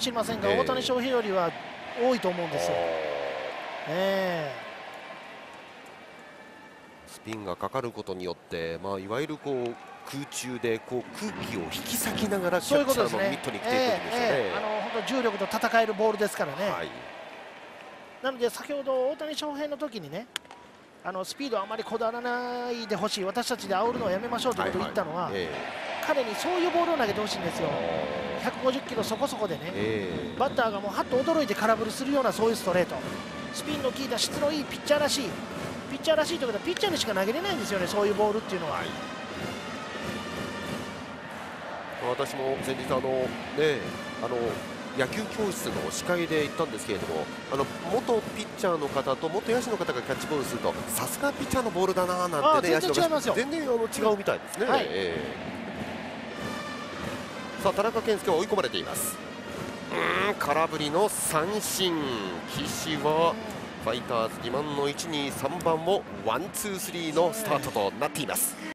しれませんが、ええ。大谷翔平よりは多いと思うんですよ。えスピンがかかることによって、まあ、いわゆるこう空中でこう空気を引き裂きながらキャッチャーのミットに来ていくんですよね。あの本当重力と戦えるボールですからね。はい。なので先ほど大谷翔平の時にねあのスピードあまりこだわらないでほしい私たちで煽るのをやめましょうということを言ったのは、え彼にそういうボールを投げてほしいんですよ。え150キロそこそこでねええバッターがもうはっと驚いて空振りするようなそういうストレートスピンの効いた質のいいピッチャーらしいピッチャーらしいということはピッチャーにしか投げれないんですよねそういうボールっていうのは、はい私も先日あの、ね、あの野球教室の司会で行ったんですけれどもあの元ピッチャーの方と元野手の方がキャッチボールするとさすがピッチャーのボールだななんてね全然違いますよ全然あの違うみたいですね、はいええさあ田中賢介は追い込まれていますうん空振りの三振岸はファイターズ2番の1、2、3番を one、two、three のスタートとなっています。